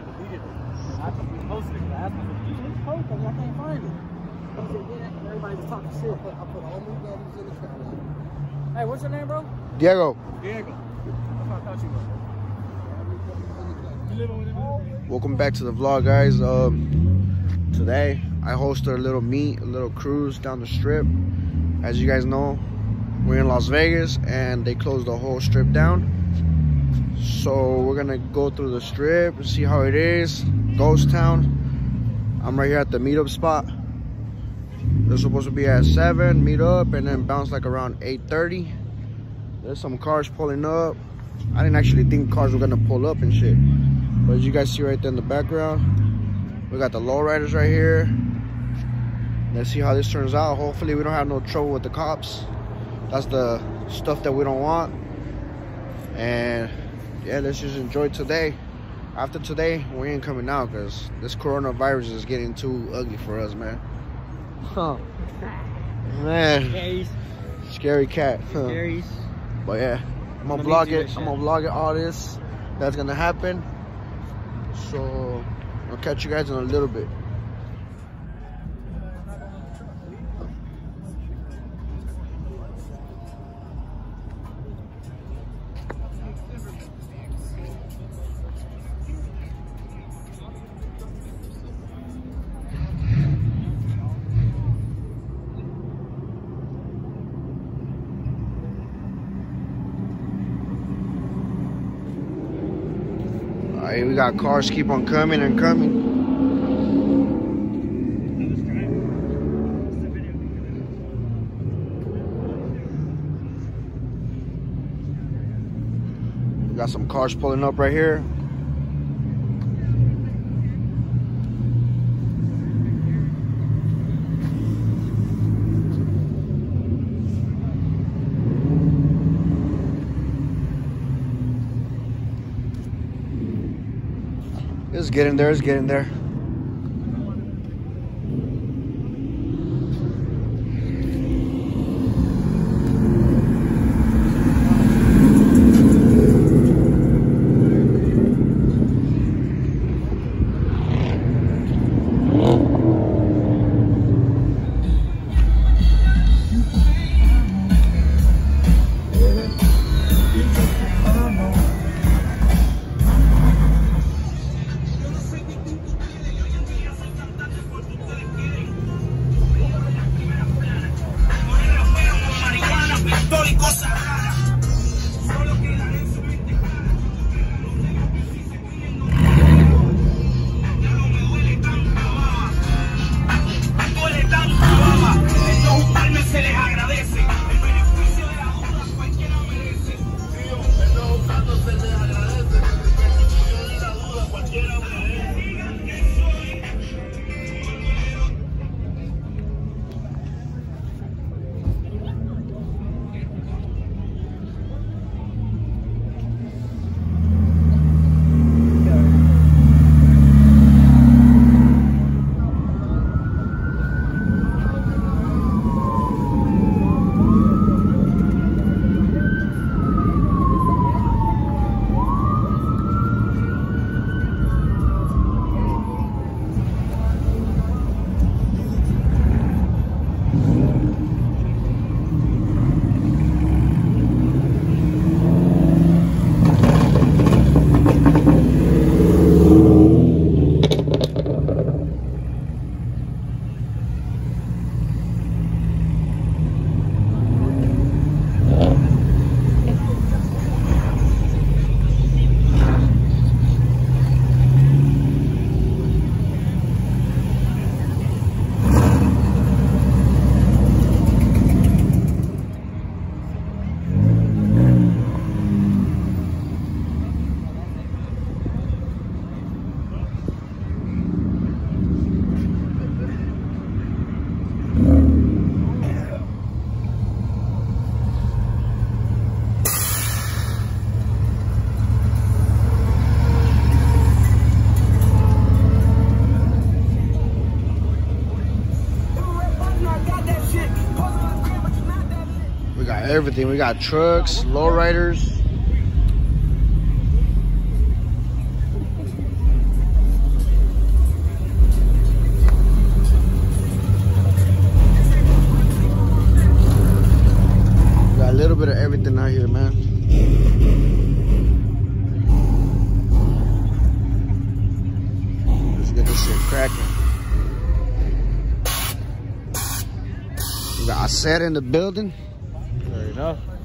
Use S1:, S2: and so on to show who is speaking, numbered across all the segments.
S1: they deleted it. And I reposted it. I asked him, did you post it? I can't find it. He said, yeah, everybody just talking shit.
S2: I put, I put all my buddies in the camera.
S1: Hey, what's your name, bro?
S3: Diego,
S1: Diego. That's what I thought you were. You living with him?
S3: welcome back to the vlog, guys. Um, today I hosted a little meet, a little cruise down the strip. As you guys know, we're in Las Vegas and they closed the whole strip down. So we're gonna go through the strip and see how it is. Ghost Town. I'm right here at the meetup spot. They're supposed to be at 7, meet up, and then bounce like around 8.30. There's some cars pulling up. I didn't actually think cars were gonna pull up and shit. But as you guys see right there in the background, we got the lowriders right here. Let's see how this turns out. Hopefully we don't have no trouble with the cops. That's the stuff that we don't want. And yeah, let's just enjoy today. After today, we ain't coming out because this coronavirus is getting too ugly for us, man. Huh. Man, scary cat. Huh. But yeah, I'm gonna vlog it. I'm gonna vlog it all this that's gonna happen. So I'll catch you guys in a little bit. Cars keep on coming and coming. Got some cars pulling up right here. It's getting there, it's getting there.
S4: everything. We got trucks,
S3: lowriders. Got a little bit of everything out here, man. Let's get this shit cracking. I sat in the building.
S1: Enough.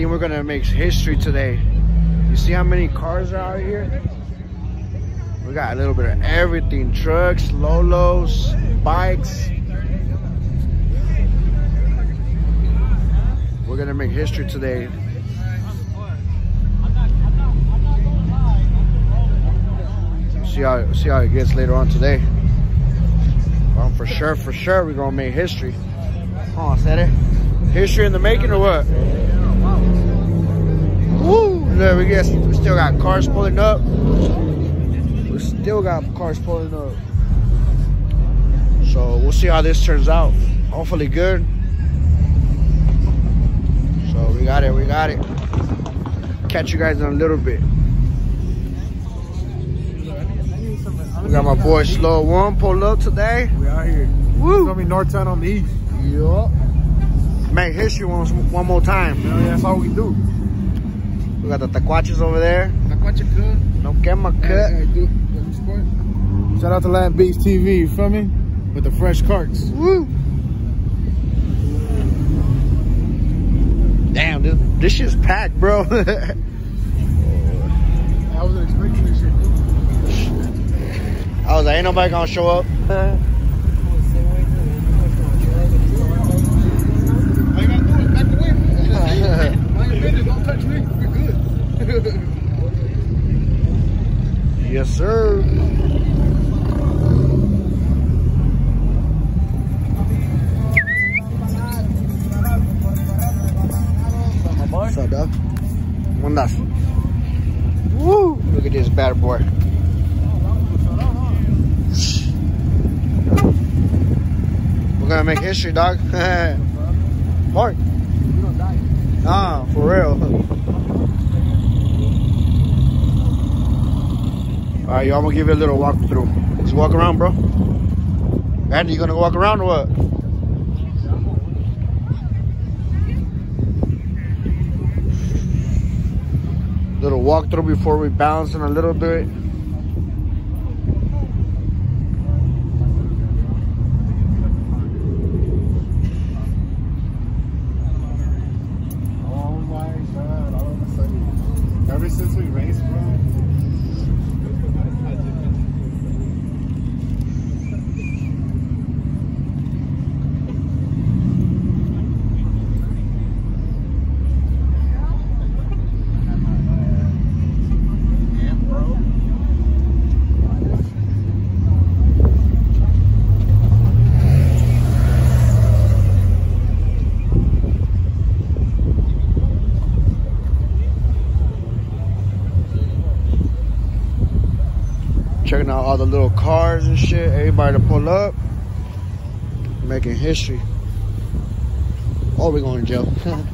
S3: Think we're gonna make history today. You see how many cars are out here? We got a little bit of everything. Trucks, Lolos, bikes. We're gonna make history today. See how see how it gets later on today. Um, for sure, for sure, we're gonna make history. Come on, said it. History in the making or what? There we get. We still got cars pulling up. We still got cars pulling up. So we'll see how this turns out. Hopefully good. So we got it. We got it. Catch you guys in a little bit. We got my boy Slow One pulled up today.
S2: We out here.
S3: Woo!
S2: It's gonna be Northtown on the east.
S3: Yup. Make history one, one more time.
S2: You know, that's all we do.
S3: We got the taquaches over there.
S2: Like what you could.
S3: No quema cut.
S2: Hey, dude, let me support. Shout out to Land Beach TV, you feel me? With the fresh carts.
S3: Woo! Damn, dude. This shit's packed, bro.
S2: I wasn't expecting this shit. dude.
S3: I was like, ain't nobody gonna show up.
S2: All you gotta do is back away. Mind your business, don't touch me.
S3: Yes, sir. What's up, dog? One. Woo! Look at this bad boy. We're gonna make history, dog. Park. Nah, for real. All right, y'all, I'm gonna give you a little walk through. Let's walk around, bro. Andy, you gonna walk around or what? Little walk through before we bounce in a little bit. the little cars and shit. Everybody to pull up. Making history. Or we going to jail.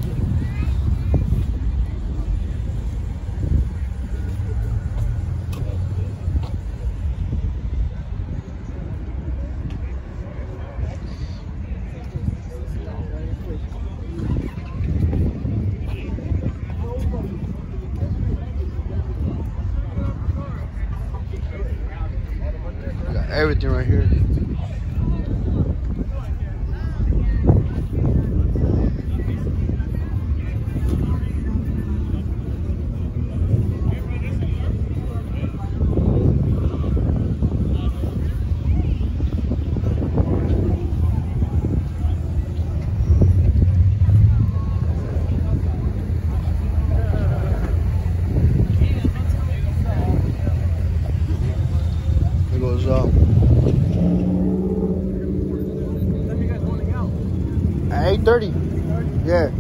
S3: 8.30. Yeah.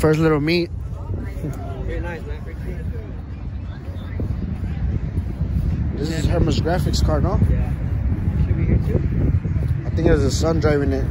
S3: First little meet. this is Hermes Graphics car, no?
S1: Yeah. Should be here too.
S3: I think there's a son driving it.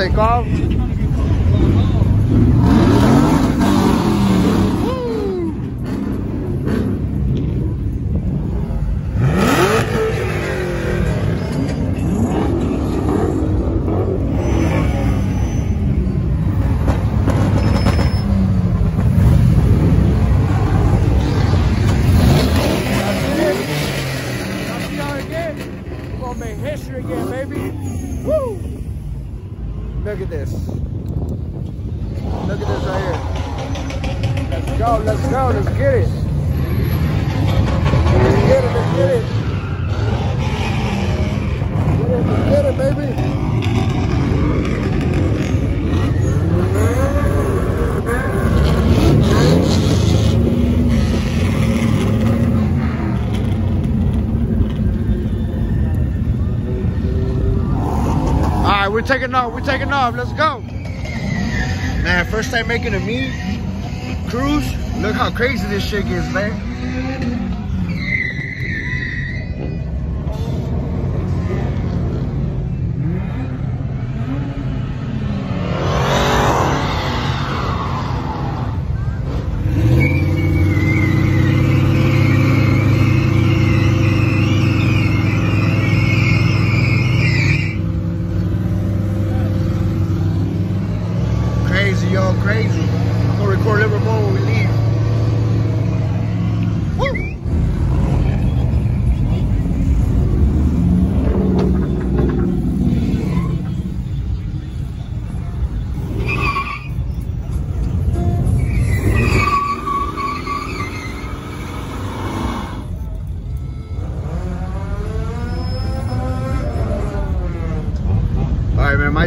S3: sei qual. taking off. We're taking off. Let's go. Man, first time making a meet cruise. Look how crazy this shit is, man.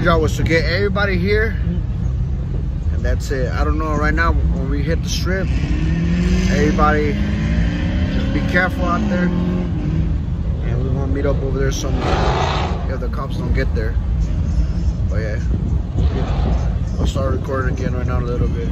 S3: Job was to get everybody here, and that's it. I don't know. Right now, when we hit the strip, everybody just be careful out there, and we're gonna meet up over there somewhere if the cops don't get there. But yeah, I'll start recording again right now in a little bit.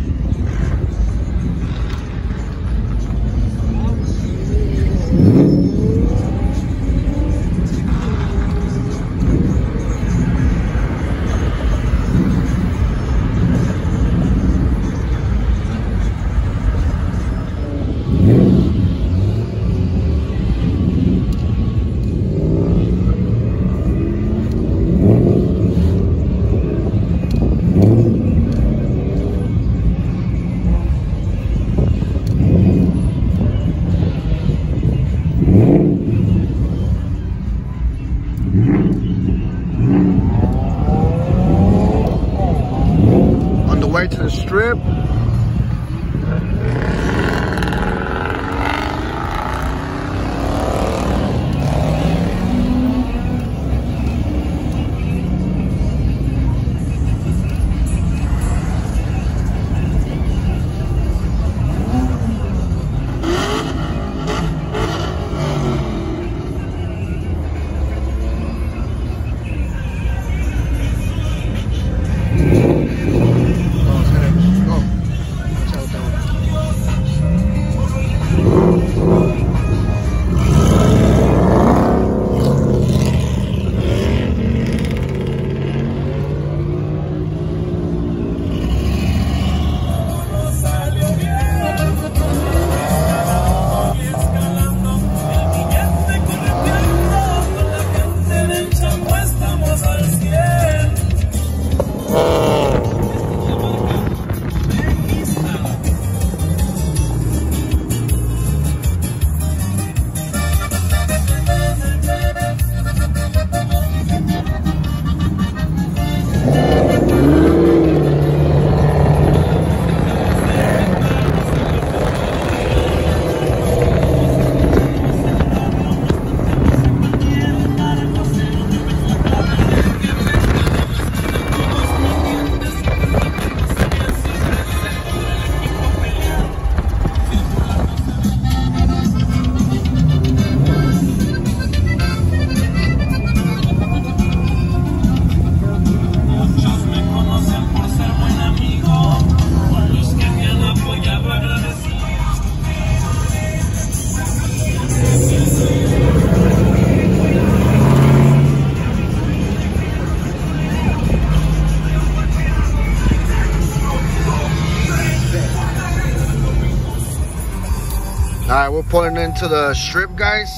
S3: Pulling into the strip, guys.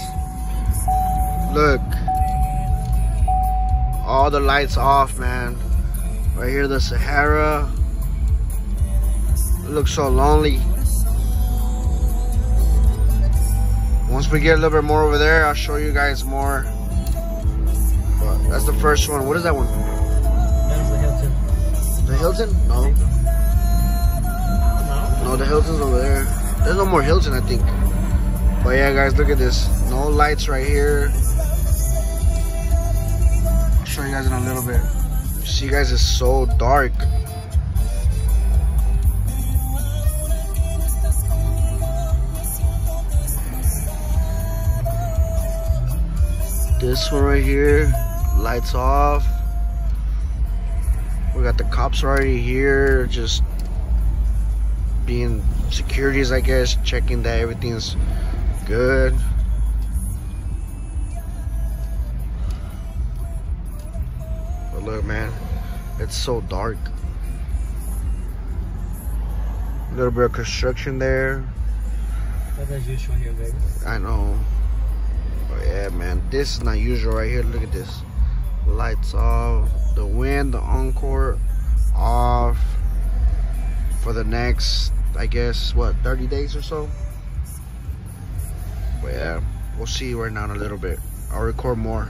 S3: Look, all the lights off, man. Right here, the Sahara. It looks so lonely. Once we get a little bit more over there, I'll show you guys more. But that's the first one. What is that one?
S1: That's the Hilton.
S3: The Hilton? No. No, the Hilton's over there. There's no more Hilton, I think. But yeah, guys, look at this. No lights right here. I'll show you guys in a little bit. See, guys, it's so dark. This one right here, lights off. We got the cops already here, just being securities, I guess, checking that everything's good. But look, man, it's so dark. A little bit of construction there.
S1: That's usual here Vegas.
S3: I know. But yeah, man, this is not usual right here. Look at this. Lights off. The Wynn, the encore off for the next, I guess, what, 30 days or so? But yeah, we'll see you right now in a little bit. I'll record more.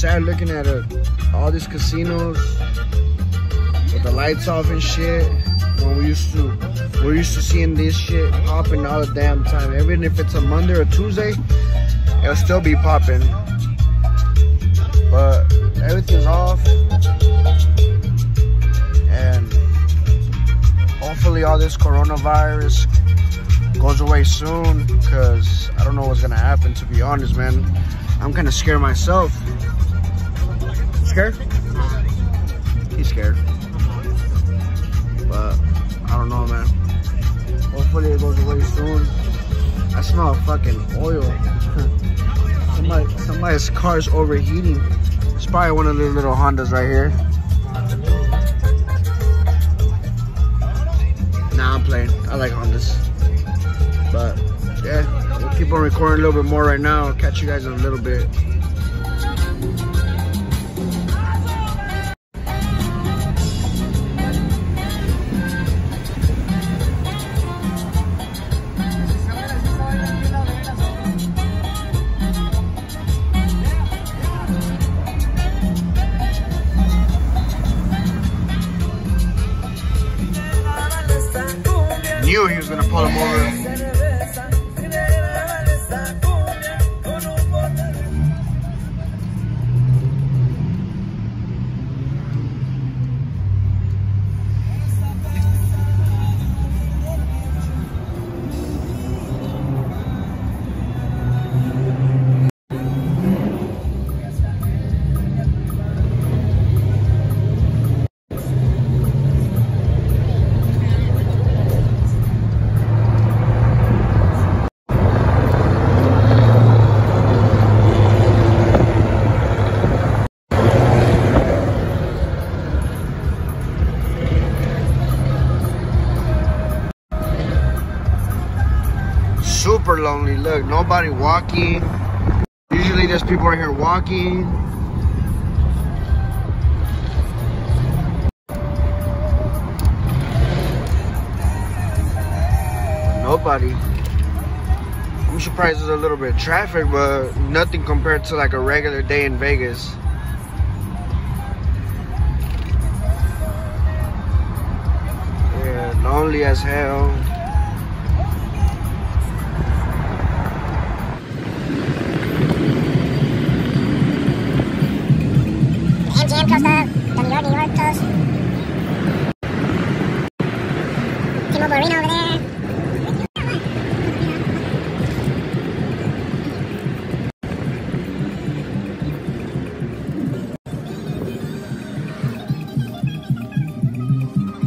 S3: Sad looking at uh, all these casinos with the lights off and shit. When we used to, we're used to seeing this shit popping all the damn time. Even if it's a Monday or Tuesday, it'll still be popping. But everything's off, and hopefully all this coronavirus goes away soon. Cause I don't know what's gonna happen. To be honest, man, I'm kind of scared myself. Scared? He's scared. But I don't know, man. Hopefully it goes away soon. I smell fucking oil. Somebody, somebody's car's overheating. It's probably one of the little Hondas right here. Nah, I'm playing. I like Hondas. But yeah, we'll keep on recording a little bit more right now. Catch you guys in a little bit. Super lonely. Look, nobody walking. Usually there's people right here walking. Nobody. I'm surprised there's a little bit of traffic, but nothing compared to like a regular day in Vegas. Yeah, lonely as hell.
S5: York coast. Over there.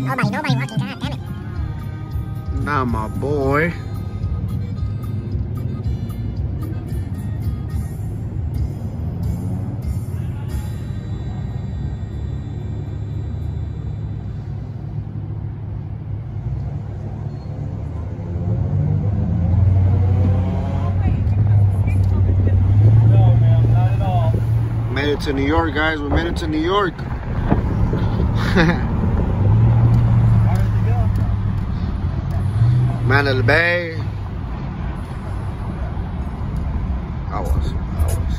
S5: Nobody, nobody walking, god damn it.
S3: Not my boy. To New York, guys. We made it to New York.
S1: It
S3: Bay. Aguas, aguas.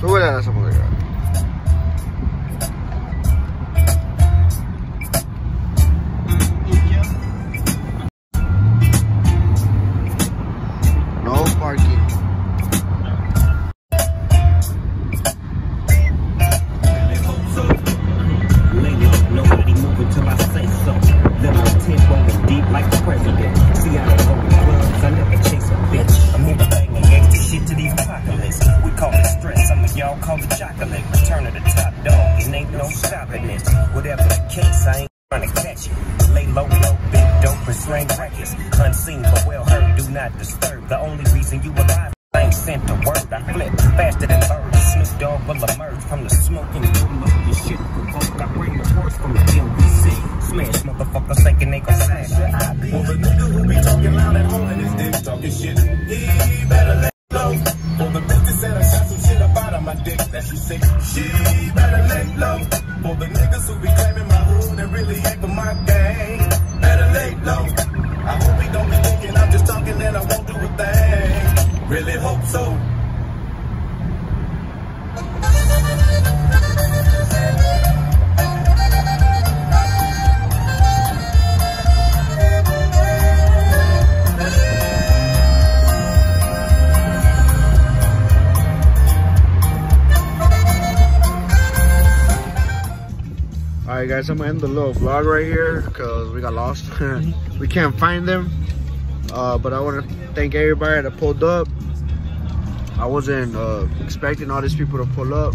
S3: Súbele a esa música. No guys, I'm gonna end the little vlog right here because we got lost. we can't find them. Uh, but I want to thank everybody that pulled up. I wasn't uh, expecting all these people to pull up.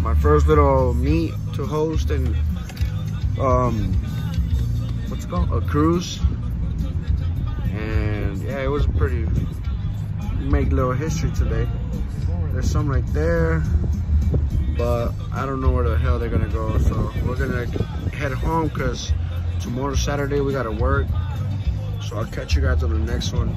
S3: My first little meet to host and um, what's it called? A cruise. And yeah, it was pretty. Make little history today. There's some right there, but I don't know where the hell they're gonna go. So we're gonna head home because tomorrow Saturday we gotta work. So I'll catch you guys on the next one.